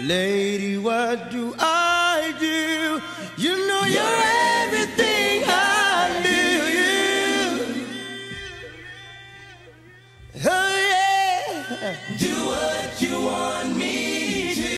Lady, what do I do? You know you're everything I do. Oh yeah. Do what